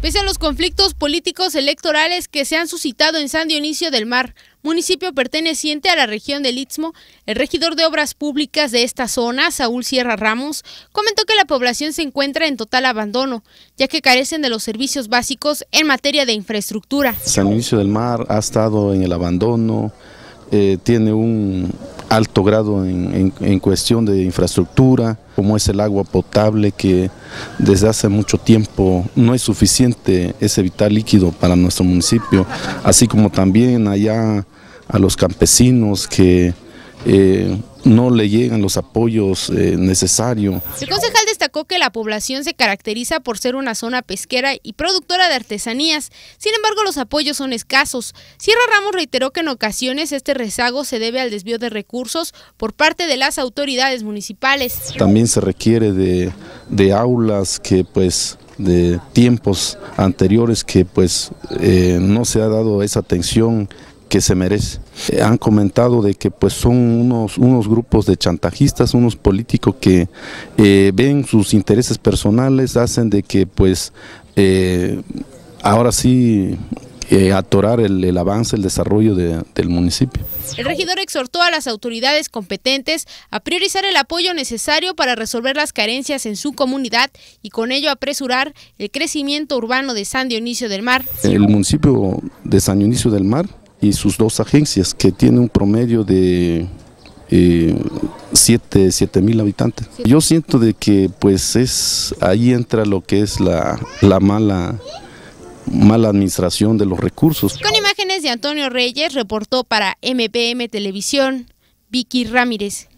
Pese a los conflictos políticos electorales que se han suscitado en San Dionisio del Mar, municipio perteneciente a la región del Istmo, el regidor de Obras Públicas de esta zona, Saúl Sierra Ramos, comentó que la población se encuentra en total abandono, ya que carecen de los servicios básicos en materia de infraestructura. San Dionisio del Mar ha estado en el abandono, eh, tiene un alto grado en, cuestión de infraestructura, como es el agua potable, que desde hace mucho tiempo no es suficiente ese vital líquido para nuestro municipio, así como también allá a los campesinos que eh, no le llegan los apoyos eh, necesarios. El concejal destacó que la población se caracteriza por ser una zona pesquera y productora de artesanías, sin embargo los apoyos son escasos. Sierra Ramos reiteró que en ocasiones este rezago se debe al desvío de recursos por parte de las autoridades municipales. También se requiere de, de aulas que pues de tiempos anteriores que pues eh, no se ha dado esa atención que se merece. Eh, han comentado de que pues son unos, unos grupos de chantajistas, unos políticos que eh, ven sus intereses personales, hacen de que pues eh, ahora sí atorar el, avance, el desarrollo del municipio. El regidor exhortó a las autoridades competentes a priorizar el apoyo necesario para resolver las carencias en su comunidad y con ello apresurar el crecimiento urbano de San Dionisio del Mar. El municipio de San Dionisio del Mar y sus dos agencias que tienen un promedio de 7 eh, mil habitantes. Yo siento de que pues es ahí entra lo que es la, la mala mala administración de los recursos. Con imágenes de Antonio Reyes reportó para MPM Televisión Vicky Ramírez.